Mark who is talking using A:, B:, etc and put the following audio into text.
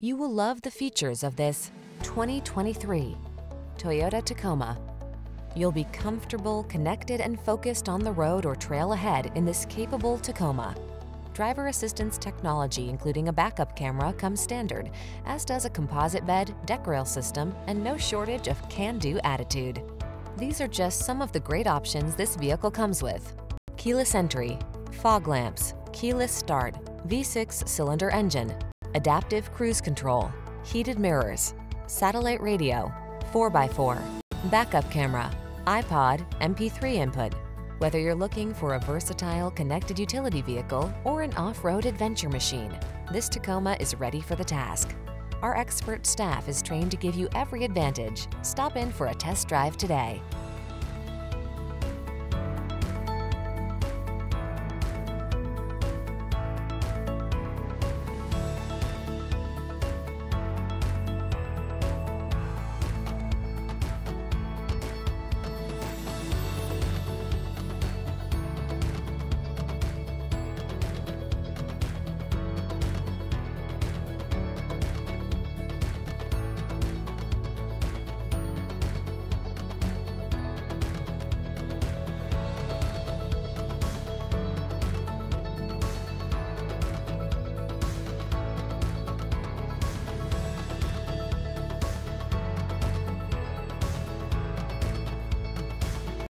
A: You will love the features of this 2023 Toyota Tacoma. You'll be comfortable, connected, and focused on the road or trail ahead in this capable Tacoma. Driver assistance technology, including a backup camera, comes standard, as does a composite bed, deck rail system, and no shortage of can-do attitude. These are just some of the great options this vehicle comes with. Keyless entry, fog lamps, keyless start, V6 cylinder engine, adaptive cruise control, heated mirrors, satellite radio, 4x4, backup camera, iPod, MP3 input. Whether you're looking for a versatile connected utility vehicle or an off-road adventure machine, this Tacoma is ready for the task. Our expert staff is trained to give you every advantage. Stop in for a test drive today.